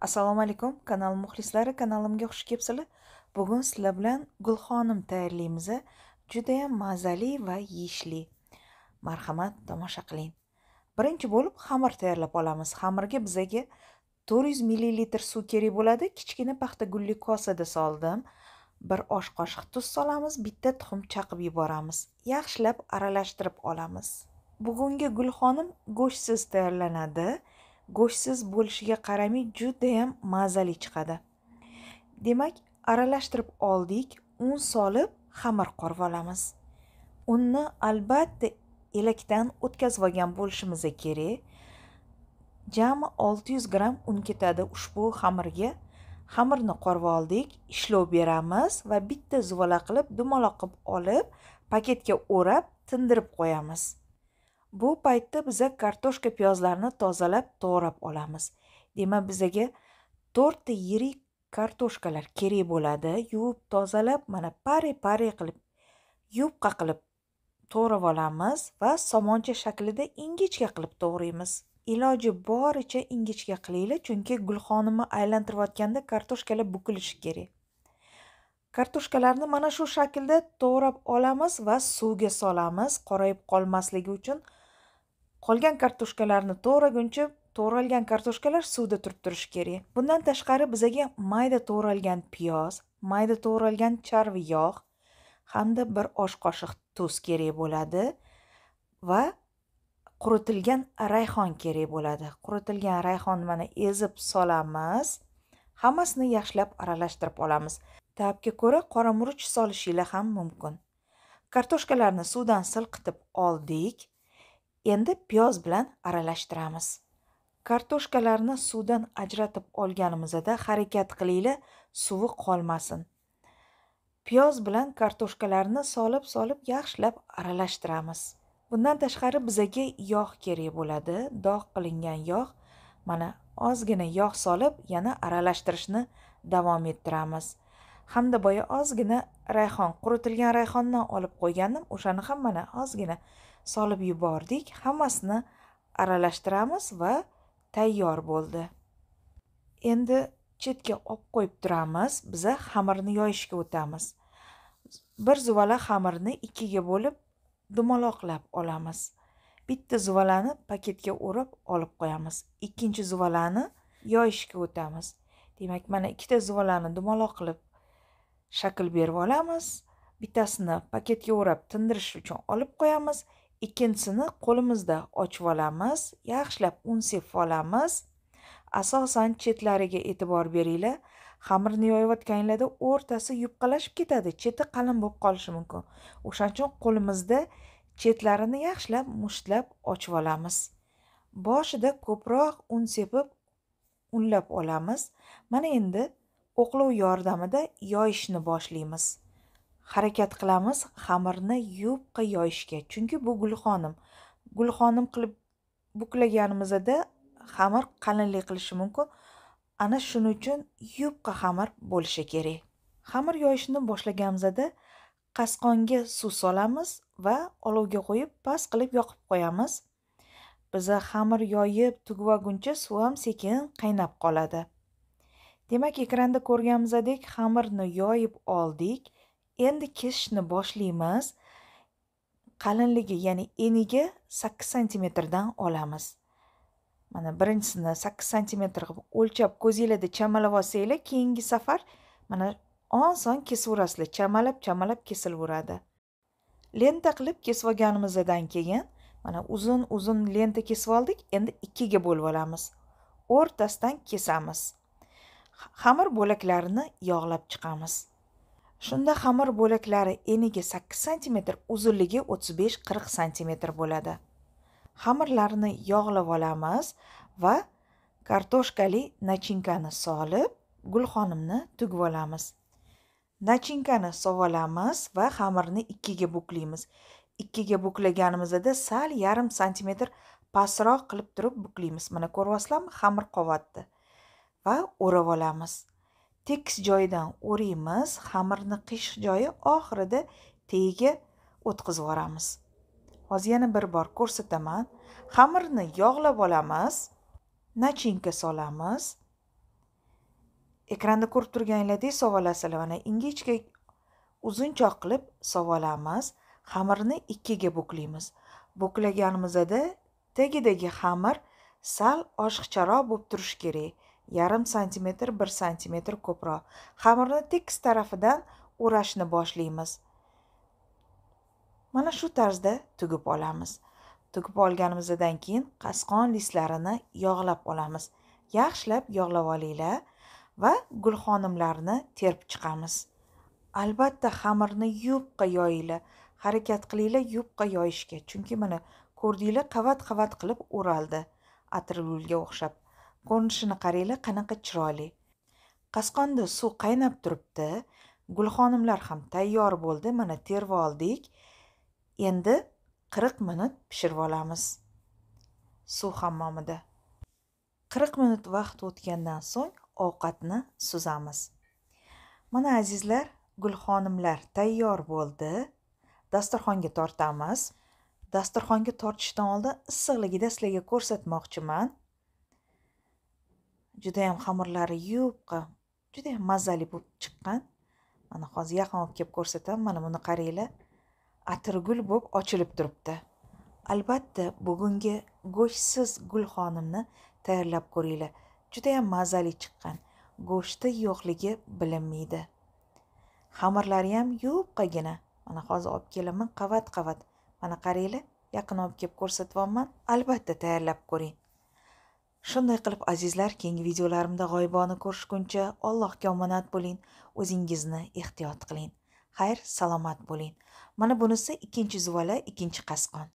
assalomu alaykum kanal muxlislari kanalimga xush kelibsizlar. Bugun sizlar bilan gulxonim tayyorlaymiz. Judayam mazali va yeyishli. Marhamat tomosha qiling. Birinchi bo'lib xamir tayyorlab olamiz. Xamirga bizaga 400 millilitr suv kerak bo'ladi. Kichkina paxta gulli kosada soldim. Bir osh qoshiq tuz solamiz bitta tuxum chaqib yuboramiz. Yaxshilab aralashtirib olamiz. Bugungi gulxonim go'shtsiz tayyorlanadi. Go'shtsiz bo'lishiga qaramay judayam mazali chiqadi. Demak aralashtirib oldik un solib xamir qorib olamiz. Unni albatta elakdan o'tkazib olgan bo'lishimiz kerak. Jami 600 gramm un ketadi ushbu xamirga. Xamirni qorib oldik ishlov beramiz va bitta zuvala qilib dumaloq qilib olib paketga o'rab tindirib qo'yamiz. Bu paytda biza kartoshka piyozlarni tozalab to'g'rab olamiz. Demak bizaga to'rtta yirik kartoshkalar kerak bo'ladi. Yuvib tozalab mana pare pare qilib yupqa qilib to'g'rab olamiz va somoncha shaklida ingichka qilib to'g'raymiz. Iloji boricha ingichka qilinglar chunki gulxonimni aylantirayotganda kartoshkalar bukilishi kerak. Kartoshkalarni mana shu shaklda to'g'rab olamiz va suvga solamiz. Qorayib qolmasligi uchun qolgan kartoshkalarni to'g'raguncha to'g'ralgan kartoshkalar suvda turib turishi kerak. Bundan tashqari bizaga mayda to'g'ralgan piyoz mayda to'g'ralgan charvi yog' hamda bir osh qoshiq tuz kerak bo'ladi va quritilgan rayhon kerak bo'ladi. Quritilgan rayhonni mana ezib solamiz. Hammasini yaxshilab aralashtirib olamiz. Tabga ko'ra qora murch solishinglar ham mumkin. Kartoshkalarni suvdan silqitib oldik. Endi piyoz bilan aralashtiramiz. Kartoshkalarni suvdan ajratib olganimizda harakat qilinglar suvi qolmasin. Piyoz bilan kartoshkalarni solib solib yaxshilab aralashtiramiz. Bundan tashqari bizaga yog' kerak bo'ladi. Dog' qilingan yog' mana ozgina yog' solib yana aralashtirishni davom ettiramiz. Hamda boya ozgina rayhon quritilgan rayhondan olib qo'ygandim. O'shani ham mana ozgina solib yubordik. Hammasini aralashtiramiz va tayyor bo'ldi. Endi chetga olib qo'yib turamiz. Biza xamirni yoyishga o'tamiz. Bir zuvala xamirni ikkiga bo'lib dumaloqlab olamiz. Bitta zuvalani paketga o'rab olib qo'yamiz. Ikkinchi zuvalani yoyishga o'tamiz. Demak mana ikkita zuvalani dumaloq qilib shakl berib olamiz. Bittasini paketga o'rab tindirish uchun olib qo'yamiz. Ikkinchisini qo'limizda ochib olamiz. Yaxshilab un sepib olamiz. Asosan chetlariga e'tibor beringlar. Xamirni yoyayotganinglarda o'rtasi yupqalashib ketadi. Cheti qalin bo'lib qolishi mumkin. O'shaning uchun qo'limizda chetlarini yaxshilab mushtlab ochib olamiz. Boshida ko'proq un sepib unlab olamiz. Mana endi o'qlov yordamida yoyishni boshlaymiz. Harakat qilamiz xamirni yupqa yoyishga. Chunki bu gulxonim. Gulxonim qilib buklaganimizda xamir qalinlik qilishi mumkin. Ana shuning uchun yupqa xamir bo'lishi kerak. Xamir yoyishni boshlaganimizda qasqonga suv solamiz va olovga qo'yib past qilib yoqib qo'yamiz. Biza xamir yoyib tugvaguncha suv ham sekin qaynab qoladi. Demak ekranda ko'rganimizdek xamirni yoyib oldik. Endi kesishni boshlaymiz. Qalinligi ya'ni eniga sakkiz santimetrdan olamiz. Mana birinchisini sakkiz santimetr qilib o'lchab ko'zinglarda chamalab olsanglar keyingi safar mana oson kesaverasizlar chamalab chamalab kesilaveradi lenta qilib kesib olganimizdan keyin mana uzun uzun lenta kesib oldik endi ikkiga bo'lib olamiz. O'rtasidan kesamiz. Xamir bo'laklarini yog'lab chiqamiz. Shunda xamir bo'laklari eniga 8 sm uzunligi 35-40 sm bo'ladi. Xamirlarni yog'lab olamiz va kartoshkali nachinkani solib gulxonimni tugib olamiz. Nachinkani olamiz va xamirni ikkiga buklaymiz. Ikkiga buklaganimizda sal yarim santimetr pastroq qilib turib buklaymiz. Mana ko'ryapsizlarmi xamir qovyapti va o'rab olamiz. Tekis joyidan o'raymiz xamirni qiyshiq joyi oxirida tagiga o'tkazib yuboramiz. Hozir yana bir bor ko'rsataman. Xamirni yog'lab olamiz nachinka solamiz. Ekranda ko'rib turganinglardek sovolasizlar mana ingichka uzunchoq qilib sovolamiz xamirni ikkiga buklaymiz. Buklaganimizda tagidagi xamir sal oshiqcharoq bo'lib turishi kerak. Yarim santimetr bir santimetr ko'proq. Xamirni tekis tarafidan o'rashni boshlaymiz. Mana shu tarzda tugib olamiz. Tugib olganimizdan keyin qasqon listlarini yog'lab olamiz. Yaxshilab yog'lab olinglar va gulxonimlarni terib chiqamiz. Albatta xamirni yupqa yoyinglar harakat qilinglar yupqa yoyishga. Chunki mana ko'rdinglar qavat qavat qilib o'raldi. Atirgulga o'xshab. Ko'rinishini qaranglar qanaqa chiroyli. Qasqonda suv qaynab turibdi. Gulxonimlar ham tayyor bo'ldi. Mana terib oldik. Endi qirq minut pishirib olamiz. Suv hammomida. Qirq minut vaqt o'tgandan so'ng ovqatni suzamiz. Mana azizlar gulxonimlar tayyor bo'ldi. Dasturxonga tortamiz. Dasturxonga tortishdan oldin issiqligida sizlarga ko'rsatmoqchiman. Judayam xamirlari yupqa judayam mazali bo'lib chiqqan. Mana hozir yaqin olib kelib ko'rsataman mana buni qaranglar. Atirgul bo'lib ochilib turibdi. Albatta bugungi go'shtsiz gulxonimni tayyorlab ko'ringlar. Judayam mazali chiqqan. Go'shti yo'qligi bilinmaydi. Xamirlari ham yupqagina mana hozir olib kelaman qavat qavat mana qaranglar yaqin olib kelib ko'rsatyapman albatta tayyorlab ko'ring. Shunday qilib azizlar keyingi videolarimda g'oyibona ko'rishguncha allohga omonat bo'ling o'zingizni ehtiyot qiling. Xayr salomat bo'ling. Mana bunisi ikkinchi zuvala ikkinchi qasqon.